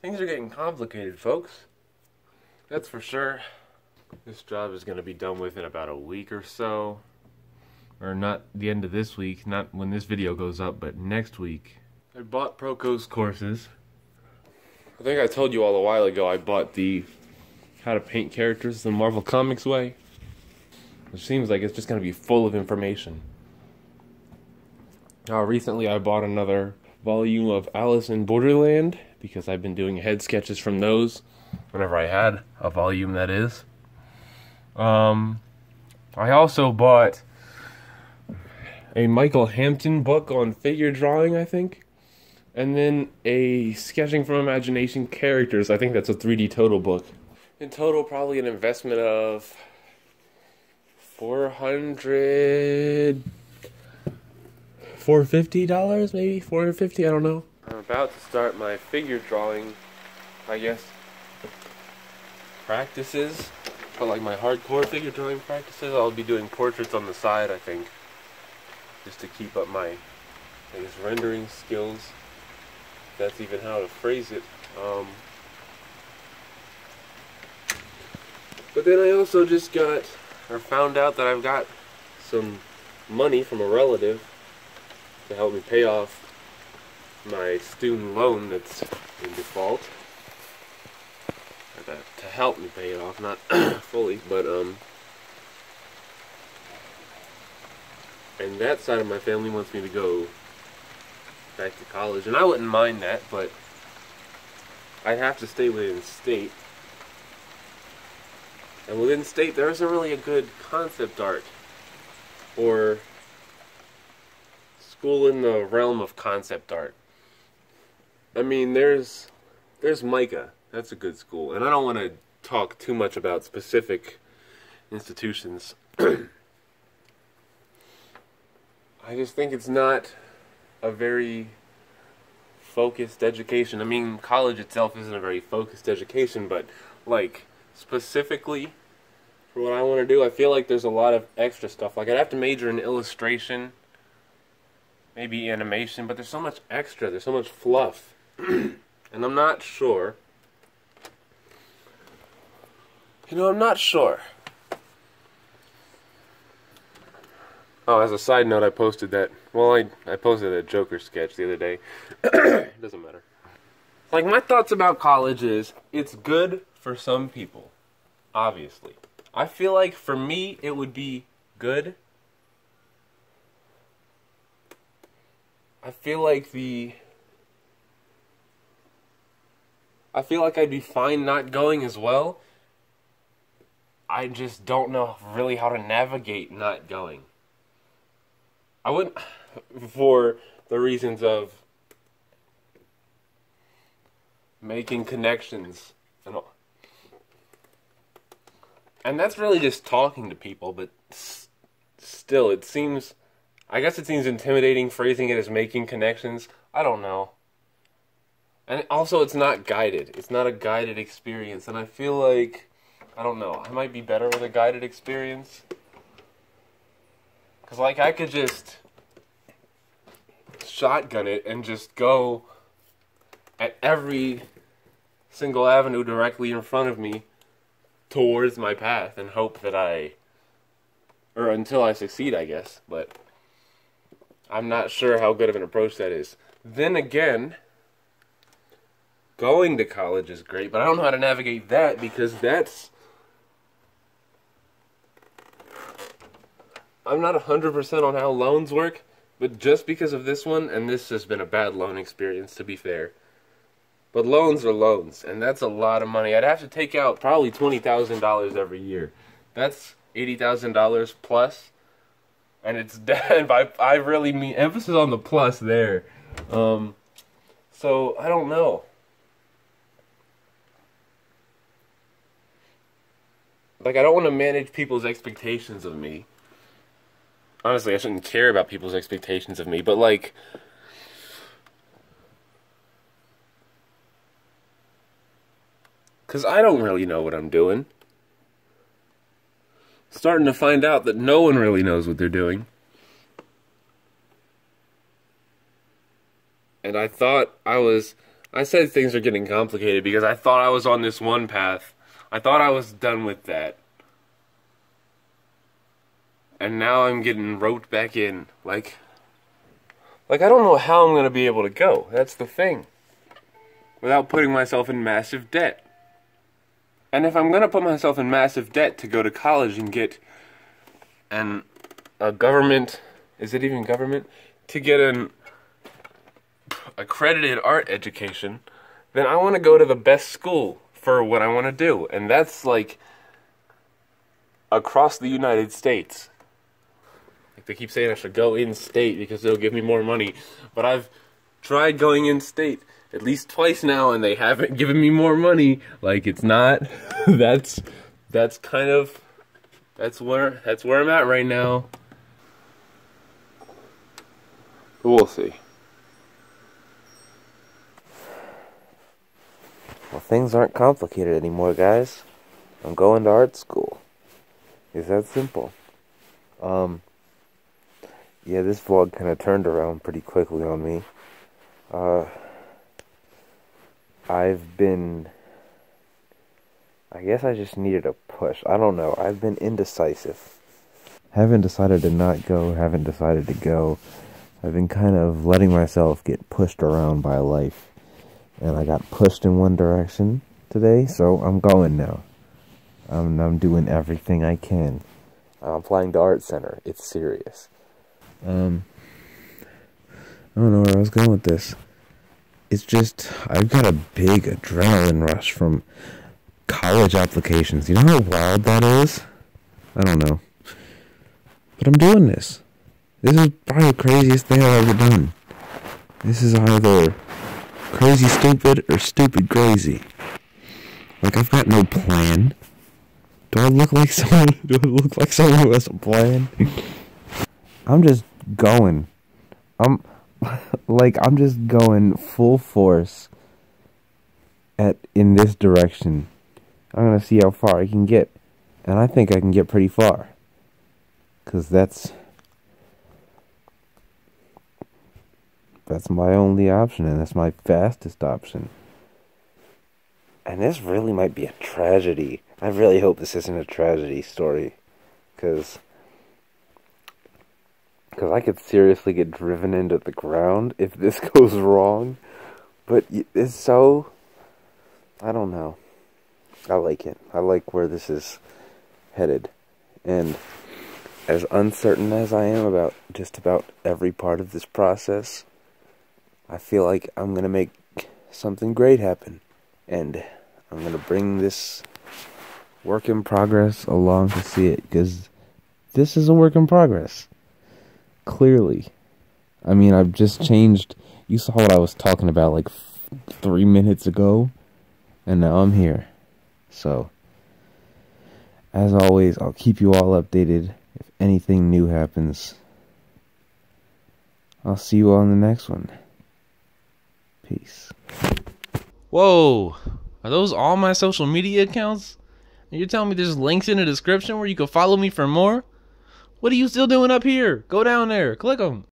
Things are getting complicated, folks. That's for sure. This job is going to be done with in about a week or so. Or not the end of this week, not when this video goes up, but next week. I bought Proko's courses. I think I told you all a while ago I bought the How to Paint Characters the Marvel Comics way. It seems like it's just going to be full of information. Uh, recently I bought another volume of Alice in Borderland because I've been doing head sketches from those whenever I had a volume that is. Um, I also bought a Michael Hampton book on figure drawing, I think. And then a Sketching from Imagination characters. I think that's a 3D total book. In total, probably an investment of 400 $450 maybe 450 I don't know. About to start my figure drawing I guess practices. But like my hardcore figure drawing practices I'll be doing portraits on the side I think just to keep up my I guess rendering skills. That's even how to phrase it um, but then I also just got or found out that I've got some money from a relative to help me pay off my student loan that's in default. To, to help me pay it off, not fully, but um. And that side of my family wants me to go back to college, and I wouldn't mind that, but I'd have to stay within state. And within state, there isn't really a good concept art or school in the realm of concept art. I mean, there's there's MICA. That's a good school, and I don't want to talk too much about specific institutions. I just think it's not a very focused education. I mean, college itself isn't a very focused education, but like specifically for what I want to do, I feel like there's a lot of extra stuff. Like I'd have to major in illustration, maybe animation, but there's so much extra, there's so much fluff. and I'm not sure. You know, I'm not sure. Oh, as a side note, I posted that. Well, I I posted a Joker sketch the other day. it doesn't matter. Like my thoughts about college is it's good for some people, obviously. I feel like for me it would be good. I feel like the I feel like I'd be fine not going as well. I just don't know really how to navigate not going. I wouldn't for the reasons of making connections and all. And that's really just talking to people, but still, it seems. I guess it seems intimidating phrasing it as making connections. I don't know. And also, it's not guided. It's not a guided experience. And I feel like. I don't know. I might be better with a guided experience. Because, like, I could just shotgun it and just go at every single avenue directly in front of me towards my path and hope that I or until I succeed, I guess, but I'm not sure how good of an approach that is. Then again, going to college is great, but I don't know how to navigate that because that's I'm not 100% on how loans work, but just because of this one, and this has been a bad loan experience to be fair. But loans are loans, and that's a lot of money. I'd have to take out probably $20,000 every year. That's $80,000 plus, and it's dead. I, I really mean emphasis on the plus there. Um, so, I don't know. Like, I don't want to manage people's expectations of me honestly, I shouldn't care about people's expectations of me, but like, because I don't really know what I'm doing. Starting to find out that no one really knows what they're doing. And I thought I was I said things are getting complicated because I thought I was on this one path. I thought I was done with that. And now I'm getting roped back in. Like, like I don't know how I'm going to be able to go. That's the thing. Without putting myself in massive debt. And if I'm going to put myself in massive debt to go to college and get an a government, is it even government? To get an accredited art education, then I want to go to the best school for what I want to do. And that's like across the United States. Like they keep saying I should go in state because they'll give me more money. But I've tried going in state at least twice now and they haven't given me more money. Like it's not that's that's kind of that's where that's where I'm at right now. We'll see. Well, things aren't complicated anymore, guys. I'm going to art school. It's that simple. Um, yeah, this vlog kind of turned around pretty quickly on me. Uh, I've been. I guess I just needed a push. I don't know. I've been indecisive. Haven't decided to not go, haven't decided to go. I've been kind of letting myself get pushed around by life and I got pushed in one direction today, so I'm going now. I'm, I'm doing everything I can. I'm applying to Art Center. It's serious. Um, I don't know where I was going with this. It's just, I've got a big adrenaline rush from college applications. You know how wild that is? I don't know. But I'm doing this. This is probably the craziest thing I've ever done. This is either crazy stupid or stupid crazy. Like I've got no plan. Do I look like someone? Do I look like someone who has a plan? I'm just going. I'm like I'm just going full force at in this direction. I'm gonna see how far I can get, and I think I can get pretty far. Cause that's That's my only option, and that's my fastest option. And this really might be a tragedy. I really hope this isn't a tragedy story. Because because I could seriously get driven into the ground if this goes wrong. But it's so. I don't know. I like it. I like where this is headed. And as uncertain as I am about just about every part of this process, I feel like I'm going to make something great happen. And I'm going to bring this work in progress along to see it because this is a work in progress. Clearly. I mean, I've just changed. You saw what I was talking about like three minutes ago, and now I'm here. So, as always, I'll keep you all updated if anything new happens. I'll see you all in the next one. Peace. Whoa, are those all my social media accounts? And you're telling me there's links in the description where you can follow me for more? What are you still doing up here? Go down there, click them.